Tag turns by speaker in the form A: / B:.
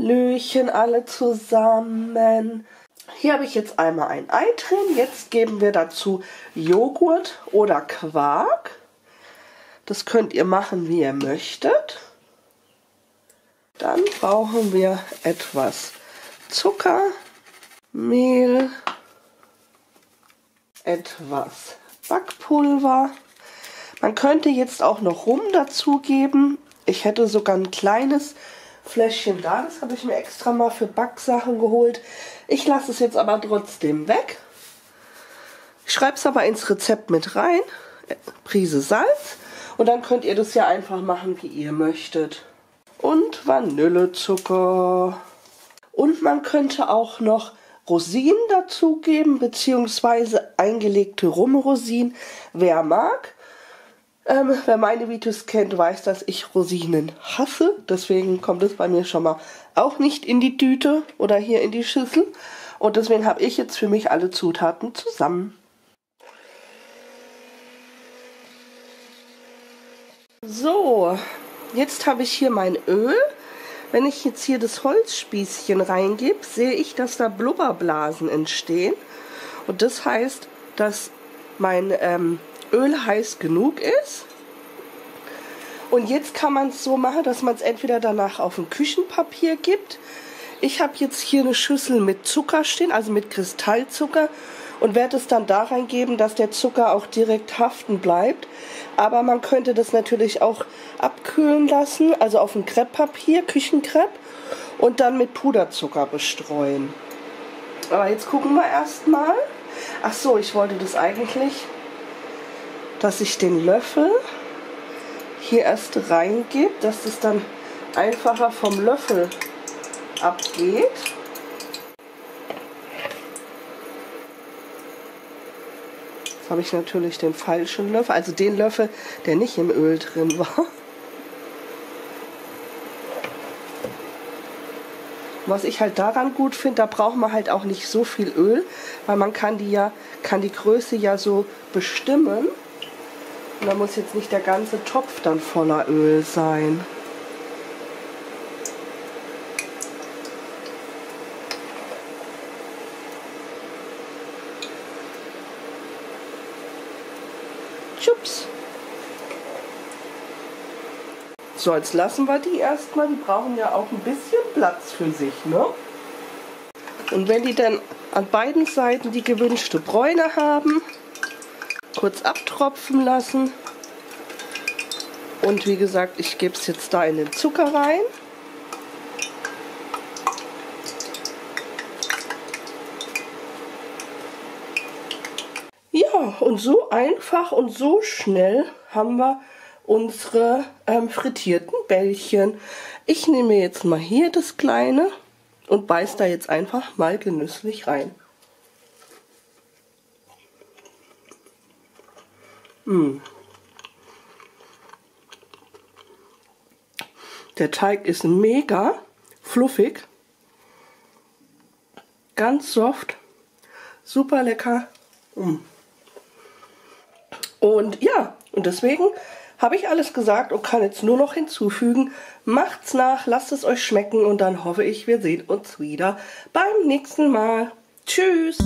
A: Hallöchen alle zusammen. Hier habe ich jetzt einmal ein Ei drin. Jetzt geben wir dazu Joghurt oder Quark. Das könnt ihr machen, wie ihr möchtet. Dann brauchen wir etwas Zucker, Mehl, etwas Backpulver. Man könnte jetzt auch noch Rum dazugeben. Ich hätte sogar ein kleines Fläschchen da. Das habe ich mir extra mal für Backsachen geholt. Ich lasse es jetzt aber trotzdem weg. Ich schreibe es aber ins Rezept mit rein. Prise Salz. Und dann könnt ihr das ja einfach machen, wie ihr möchtet. Und Vanillezucker. Und man könnte auch noch Rosinen dazugeben, beziehungsweise eingelegte Rumrosinen. Wer mag. Ähm, wer meine Videos kennt, weiß, dass ich Rosinen hasse. Deswegen kommt es bei mir schon mal auch nicht in die Tüte oder hier in die Schüssel. Und deswegen habe ich jetzt für mich alle Zutaten zusammen. So, jetzt habe ich hier mein Öl. Wenn ich jetzt hier das Holzspießchen reingebe, sehe ich, dass da Blubberblasen entstehen. Und das heißt, dass mein ähm, Öl heiß genug ist. Und jetzt kann man es so machen, dass man es entweder danach auf ein Küchenpapier gibt. Ich habe jetzt hier eine Schüssel mit Zucker stehen, also mit Kristallzucker und werde es dann da reingeben, dass der Zucker auch direkt haften bleibt. Aber man könnte das natürlich auch abkühlen lassen, also auf ein Krepppapier, Küchenkrepp und dann mit Puderzucker bestreuen. Aber jetzt gucken wir erstmal. Ach so, ich wollte das eigentlich dass ich den Löffel hier erst reingebe, dass es dann einfacher vom Löffel abgeht. Jetzt habe ich natürlich den falschen Löffel, also den Löffel, der nicht im Öl drin war. Was ich halt daran gut finde, da braucht man halt auch nicht so viel Öl, weil man kann die ja, kann die Größe ja so bestimmen. Und da muss jetzt nicht der ganze Topf dann voller Öl sein. Chups. So, jetzt lassen wir die erstmal. Die brauchen ja auch ein bisschen Platz für sich, ne? Und wenn die dann an beiden Seiten die gewünschte Bräune haben, kurz abtropfen lassen. Und wie gesagt, ich gebe es jetzt da in den Zucker rein. Ja, und so einfach und so schnell haben wir unsere ähm, frittierten Bällchen. Ich nehme jetzt mal hier das kleine und beiß da jetzt einfach mal genüsslich rein. Mmh. Der Teig ist mega fluffig, ganz soft, super lecker. Mmh. Und ja, und deswegen habe ich alles gesagt und kann jetzt nur noch hinzufügen. Macht's nach, lasst es euch schmecken und dann hoffe ich, wir sehen uns wieder beim nächsten Mal. Tschüss!